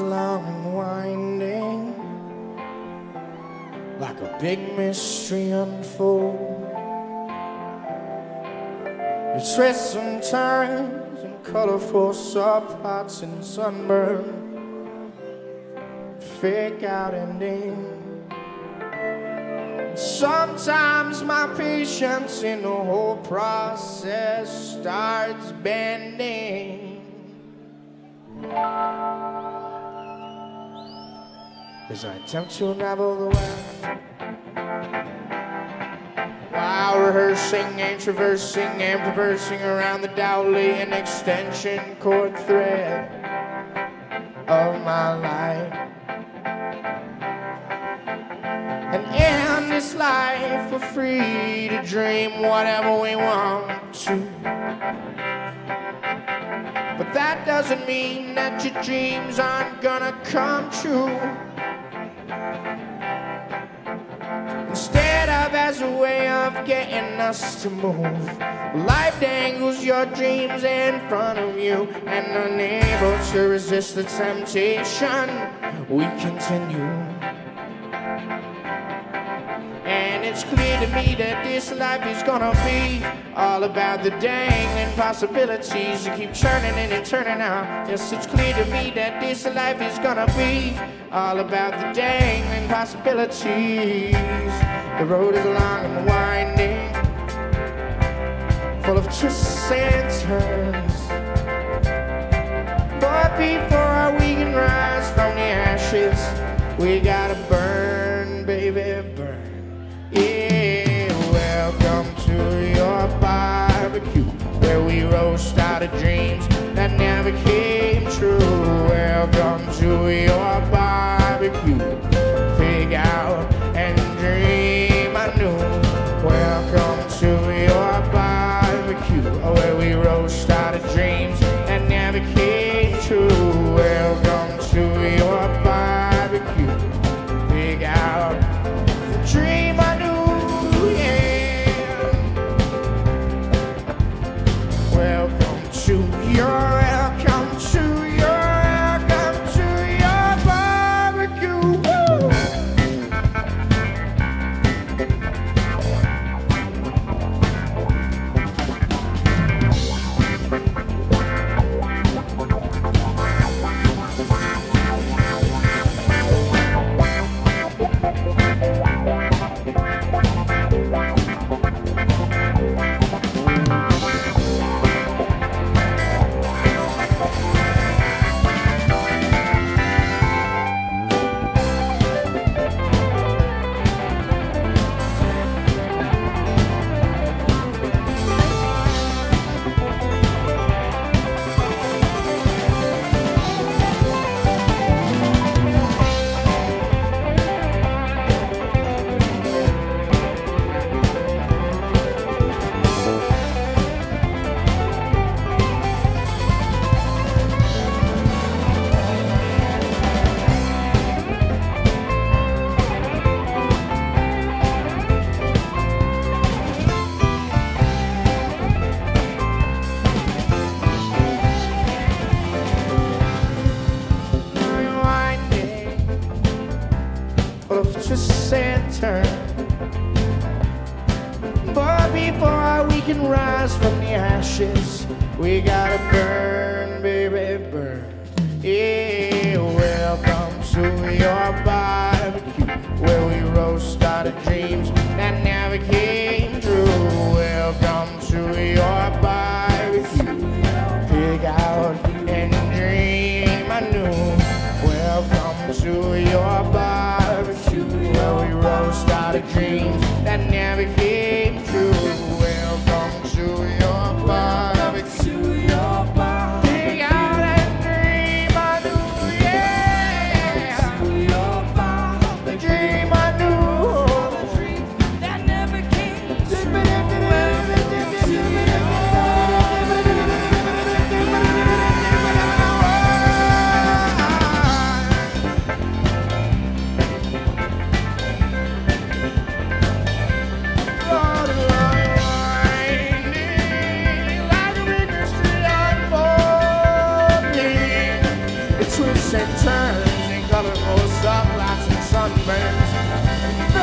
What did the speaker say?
long and winding, like a big mystery unfold. It twists and turns and colorful subplots and sunburn, fake out ending. Sometimes my patience in the whole process starts bending. As I attempt to unravel the web while rehearsing and traversing and traversing around the dowly and extension cord thread of my life. And in this life, we're free to dream whatever we want to. But that doesn't mean that your dreams aren't gonna come true. Instead of as a way of getting us to move, life dangles your dreams in front of you, and unable to resist the temptation, we continue. It's clear to me that this life is gonna be all about the dangling possibilities that keep churning in and turning out. Yes, it's clear to me that this life is gonna be all about the dangling possibilities. The road is long and winding, full of twists and turns. But before we can rise from the ashes, we gotta burn, baby, burn. Yeah, welcome to your barbecue, where we roast out of dreams that never came true. Welcome to your barbecue, pig out and dream anew. Welcome to your barbecue, turns. But before we can rise from the ashes, we gotta burn, baby, burn. Yeah, welcome to your barbecue, where we roast of dreams that never came true. Welcome to your barbecue, pig out and dream anew. Welcome to your twists and turns and colorful subplots and sunburns.